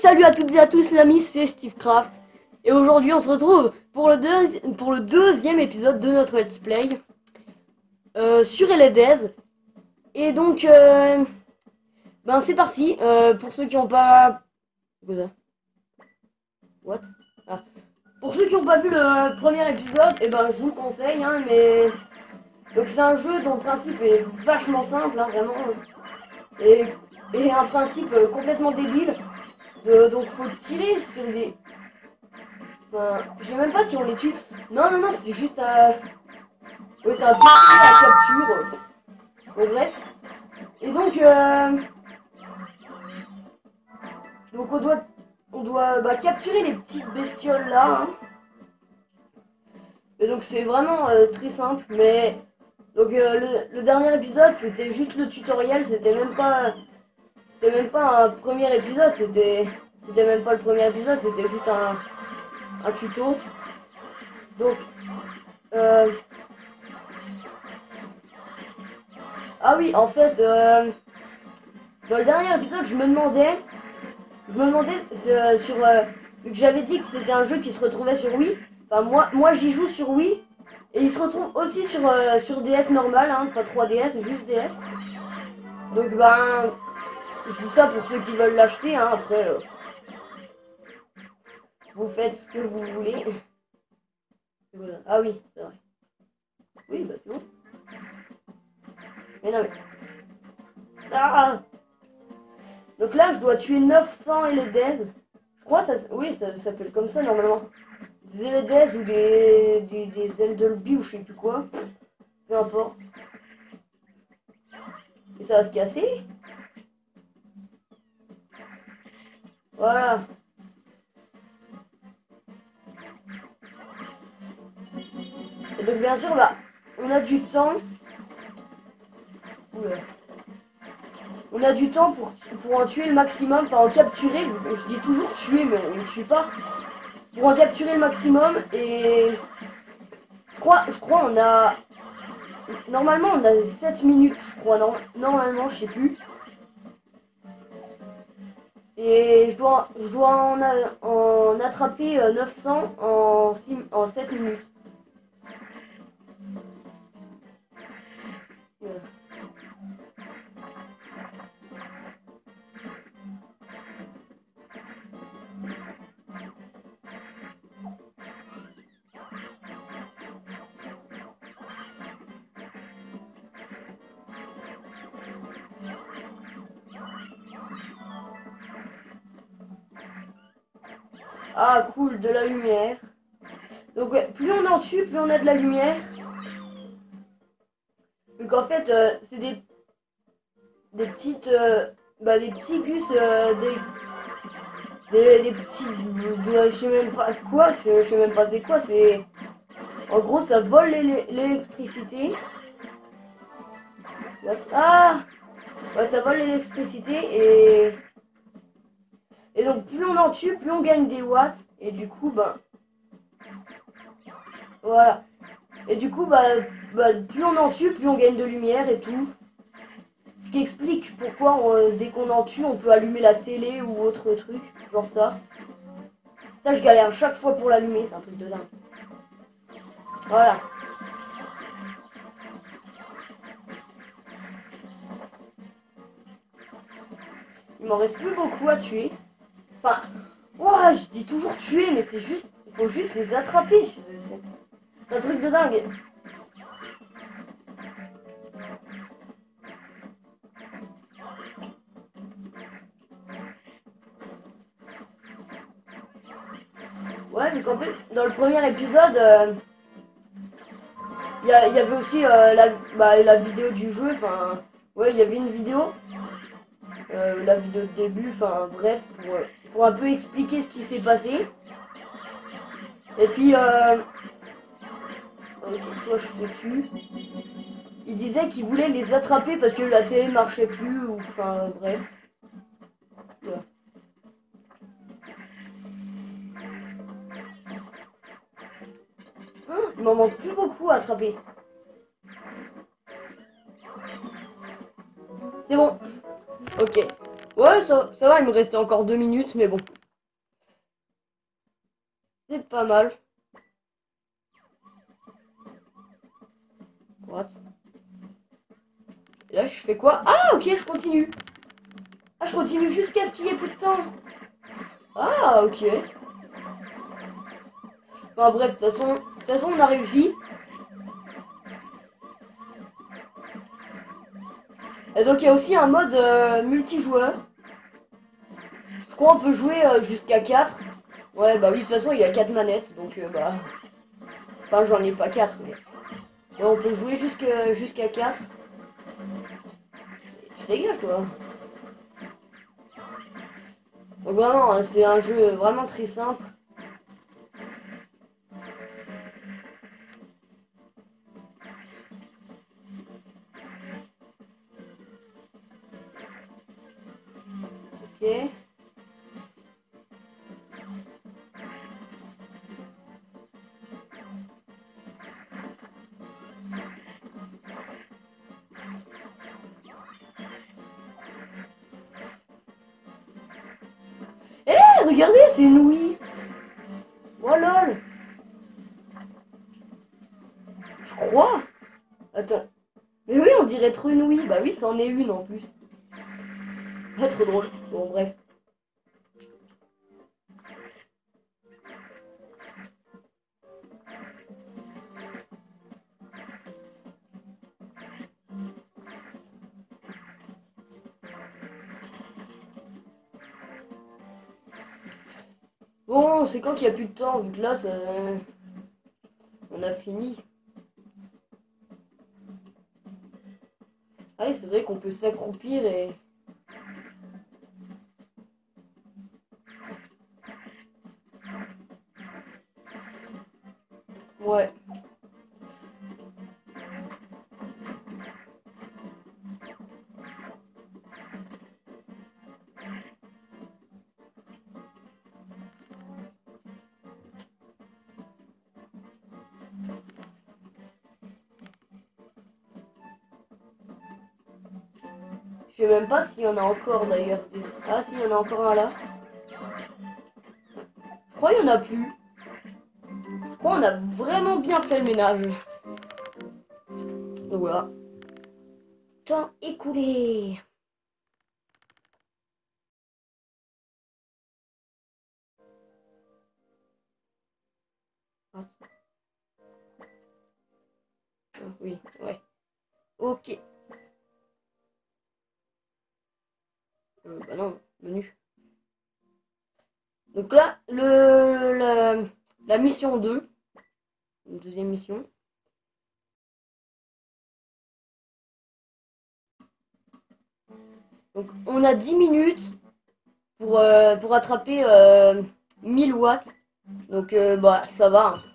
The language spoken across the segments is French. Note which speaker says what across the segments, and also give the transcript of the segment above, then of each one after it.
Speaker 1: salut à toutes et à tous les amis, c'est Stevecraft. Et aujourd'hui on se retrouve pour le, deuxième épisode de notre let's play euh, sur Eledez. Et donc, euh, ben c'est parti. Euh, pour ceux qui n'ont pas... What? Ah. Pour ceux qui n'ont pas vu le premier épisode, et ben je vous le conseille, hein, mais... Donc c'est un jeu dont le principe est vachement simple, hein, vraiment. Et, un principe complètement débile. Donc faut tirer sur des... Enfin, je sais même pas si on les tue. Non, non, non, c'était juste un... Oui, c'est un petit à capture. Bon, bref. Et donc, euh... Donc on doit... On doit bah, capturer les petites bestioles là. hein. Et donc c'est vraiment euh, très simple, mais... Donc euh, le, le dernier épisode, c'était juste le tutoriel, c'était même pas... C'était même pas un premier épisode, c'était... C'était même pas le premier épisode, c'était juste un... Un tuto. Donc... Euh... Ah oui, en fait, euh... Dans le dernier épisode, je me demandais... Je me demandais euh, sur... euh, Vu que j'avais dit que c'était un jeu qui se retrouvait sur Wii. Enfin, moi, moi j'y joue sur Wii. Et il se retrouve aussi sur, sur DS normal, hein, pas 3DS, juste DS. Donc ben, je dis ça pour ceux qui veulent l'acheter, hein, après, euh, vous faites ce que vous voulez. Ah oui, c'est vrai. Oui, bah c'est bon. Mais non mais... Ah Donc là, je dois tuer 900 Eledez. Je crois ça... Oui, ça s'appelle comme ça normalement des Eledez ou des, des, des ou je sais plus quoi. Peu importe. Et ça va se casser. Voilà. Et donc bien sûr, bah, on a du temps. Oula. On a du temps pour, pour en tuer le maximum, enfin en capturer. Je dis toujours tuer, mais on ne tue pas pour en capturer le maximum et je crois je crois on a normalement on a 7 minutes je crois non, normalement je sais plus et je dois je dois en, en attraper euh, 900 en, six- en 7 minutes Euh. Ah cool, de la lumière. Donc plus on en tue, plus on a de la lumière. Donc en fait, euh, c'est des petites euh, bah des petits gus euh, des, des des petits je sais même pas quoi, je, sais même pas c'est quoi, c'est en gros ça vole l'électricité. Ah Ouais, ça vole l'électricité et et donc plus on en tue, plus on gagne des watts. Et du coup, ben... Voilà. Et du coup, bah, bah, plus on en tue, plus on gagne de lumière et tout. Ce qui explique pourquoi on- dès qu'on en tue, on peut allumer la télé ou autre truc. Genre ça. Ça, je galère chaque fois pour l'allumer, c'est un truc de dingue. Voilà. Il m'en reste plus beaucoup à tuer. Enfin, ouah, je dis toujours tuer, mais c'est juste, il faut juste les attraper. C'est un truc de dingue. Ouais, donc en plus, dans le premier épisode, euh, il il y avait aussi euh, la, bah, la vidéo du jeu. Enfin, ouais, il y avait une vidéo. Euh, la vidéo de début, enfin bref, pour, euh, pour un peu expliquer ce qui s'est passé. Et puis, euh... ok, toi je te tue. Il disait qu'il voulait les attraper parce que la télé marchait plus, ou enfin bref. Voilà. Hum, il m'en manque plus beaucoup à attraper. C'est bon. Ok. Ouais, ça, ça va, il me restait encore deux minutes, mais bon. C'est pas mal. What? Et là, je fais quoi? Ah, ok, je continue. Ah, je continue jusqu'à ce qu'il y ait plus de temps. Ah, ok. Enfin, bref, de toute façon, de toute façon, on a réussi. Et donc, il y a aussi un mode euh, multijoueur. Crois qu'on peut jouer euh, jusqu'à 4. Ouais, bah oui, de toute façon, il y a 4 manettes, donc euh, bah... Enfin, j'en ai pas 4, mais... On peut jouer jusqu'à jusqu'à 4. Tu dégages, toi. Donc vraiment, hein, c'est un jeu vraiment très simple. Regardez, c'est une Wii. Oh lol. Je crois. Attends. Mais oui, on dirait trop une Wii. Bah oui, c'en est une en plus. Pas trop drôle. Bon, bref. Bon, c'est quand qu'il n'y a plus de temps, vu que là, ça... on a fini. Ah oui, c'est vrai qu'on peut s'accroupir et... Je sais même pas s'il y en a encore d'ailleurs. Ah si, il y en a encore un là. Je crois qu'il y en a plus. Je crois qu'on a vraiment bien fait le ménage. Donc voilà. Temps écoulé. Hop. Ah, oui, ouais. Ok. Euh, bah non, menu. Donc là, le, la, la mission 2, une deuxième mission. Donc on a 10 minutes pour, euh, pour attraper euh, 1000 watts. Donc euh, bah ça va. hein.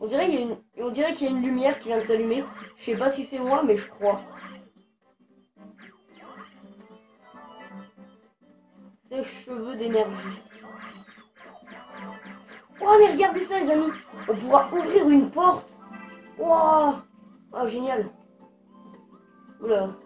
Speaker 1: On dirait qu'il y a une, lumière qui vient de s'allumer. Je sais pas si c'est moi, mais je crois. Ses cheveux d'énergie. Oh mais regardez ça les amis On pourra ouvrir une porte Wow Oh génial Oula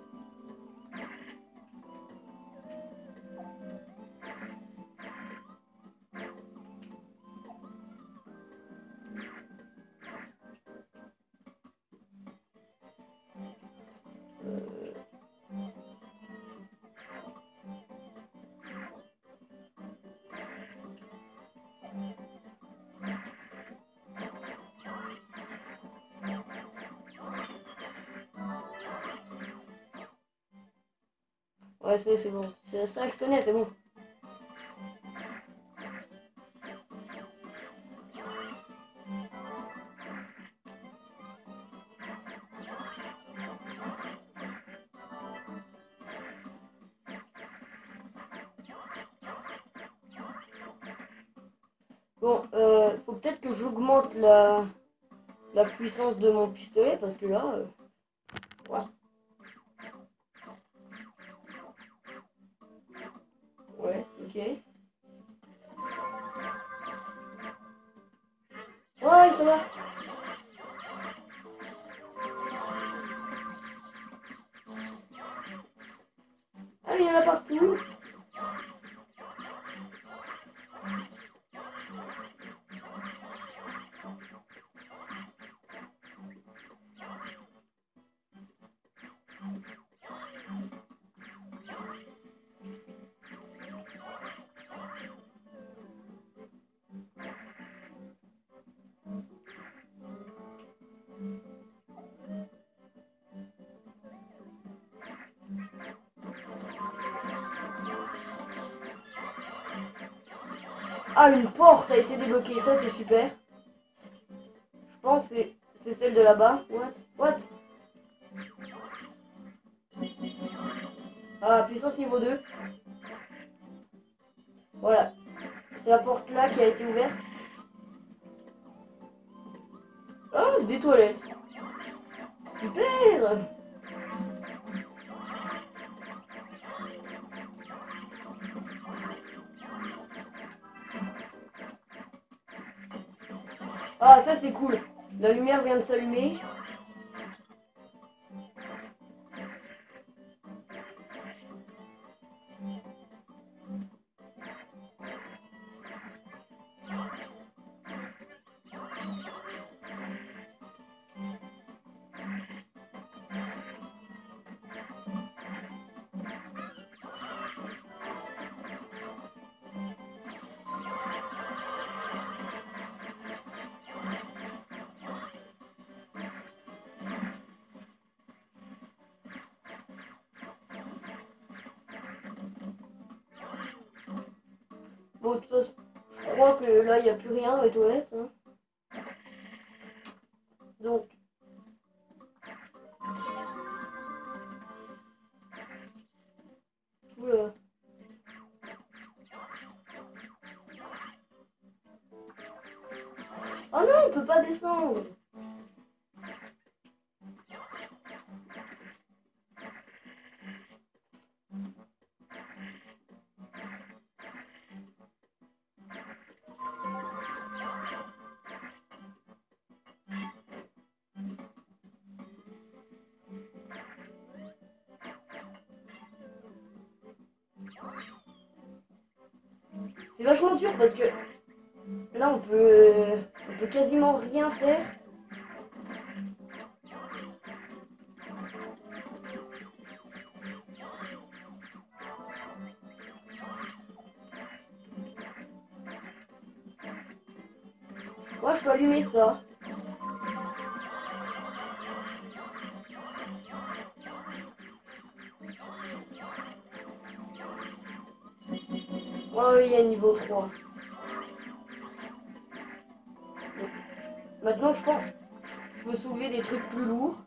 Speaker 1: C'est bon. C'est- Ça je connais, c'est bon. Bon, euh, faut peut-être que j'augmente la, la puissance de mon pistolet parce que là... Euh. Ouais, ok. Ouais, ça va. Ah, il y en a partout. Ah, une porte a été débloquée, ça c'est super. Je pense que c'est celle de là-bas. What? What? Ah, puissance niveau 2. Voilà. C'est la porte là qui a été ouverte. Ah, des toilettes. Super Ah, ça c'est cool. La lumière vient de s'allumer. De toute façon, je crois que là, il n'y a plus rien les toilettes. Hein. Donc. Oula. Oh non, on peut pas descendre. C'est vachement dur parce que là on peut on peut quasiment rien faire. Oh, y a niveau 3. Maintenant, je pense je peux soulever des trucs plus lourds.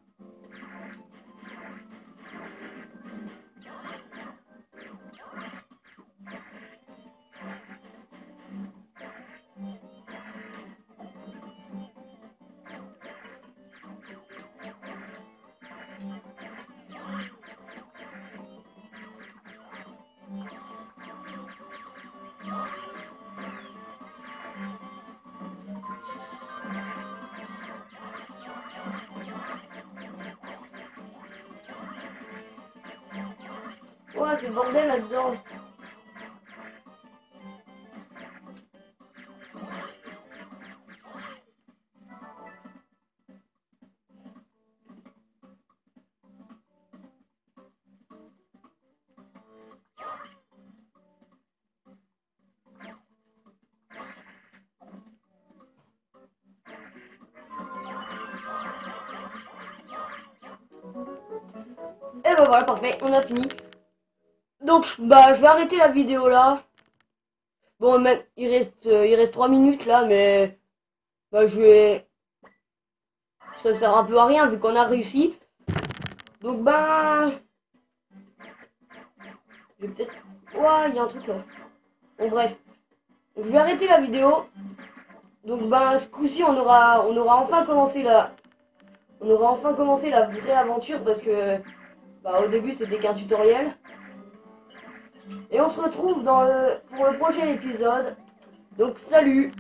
Speaker 1: C'est le bordel là-dedans. Et ben voilà, parfait, on a fini. Donc, bah, je vais arrêter la vidéo là. Bon, même, il reste, euh, il reste 3 minutes là, mais bah, je vais. Ça sert un peu à rien vu qu'on a réussi. Donc, bah. Je vais peut-être. Ouah, il y a un truc là. Bon, bref. Donc, je vais arrêter la vidéo. Donc, bah, ce coup-ci, on aura, on aura enfin commencé la. Vraie aventure parce que. Bah, au début, c'était qu'un tutoriel. Et on se retrouve pour le prochain épisode. Donc salut